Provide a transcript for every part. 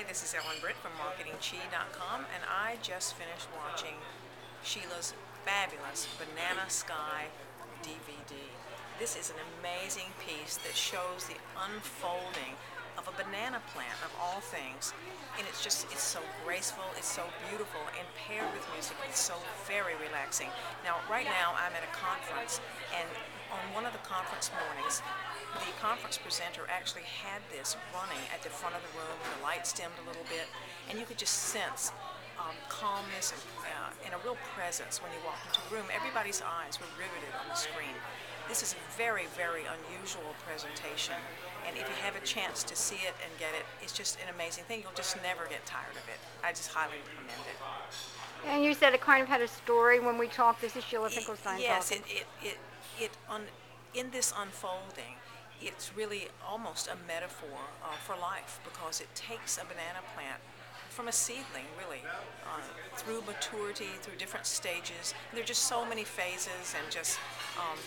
Hi, this is Ellen Britt from MarketingQi.com, and I just finished watching Sheila's fabulous Banana Sky DVD. This is an amazing piece that shows the unfolding of a banana plant of all things and it's just it's so graceful it's so beautiful and paired with music it's so very relaxing. Now right now i'm at a conference and on one of the conference mornings the conference presenter actually had this running at the front of the room the lights dimmed a little bit and you could just sense um, calmness and, uh, and a real presence when you walked into the room everybody's eyes were riveted on the screen this is a very, very unusual presentation, and if you have a chance to see it and get it, it's just an amazing thing. You'll just never get tired of it. I just highly recommend it. And you said it kind of had a story when we talked. This is Sheila Finkelstein yes, talking. it, it, it, it in this unfolding, it's really almost a metaphor uh, for life because it takes a banana plant from a seedling, really, uh, through maturity, through different stages. There are just so many phases, and just um,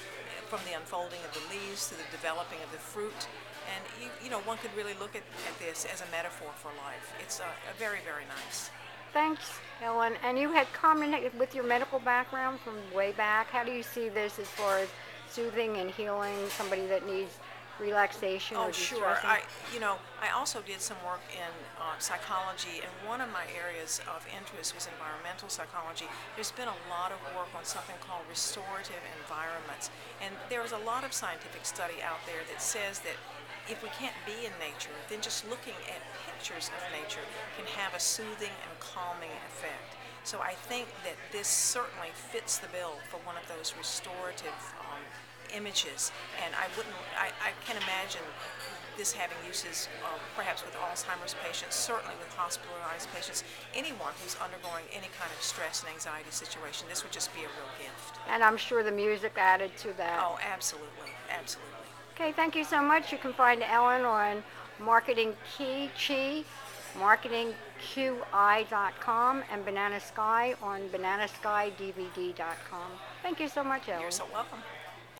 from the unfolding of the leaves to the developing of the fruit. And you, you know, one could really look at, at this as a metaphor for life. It's uh, a very, very nice. Thanks, Ellen. And you had commented with your medical background from way back. How do you see this as far as soothing and healing somebody that needs relaxation Oh, or sure. de-stressing? I, you know, I also did some work in uh, psychology, and one of my areas of interest was environmental psychology. There's been a lot of work on something called restorative environments, and there's a lot of scientific study out there that says that if we can't be in nature, then just looking at pictures of nature can have a soothing and calming effect. So I think that this certainly fits the bill for one of those restorative um, images, and I wouldn't, I, I can imagine this having uses uh, perhaps with Alzheimer's patients, certainly with hospitalized patients, anyone who's undergoing any kind of stress and anxiety situation, this would just be a real gift. and I'm sure the music added to that. Oh, absolutely, absolutely. Okay, thank you so much. You can find Ellen on Marketing Key Chi, marketingqi.com, and Banana Sky on bananaskydvd.com. Thank you so much, Ellen. You're so welcome.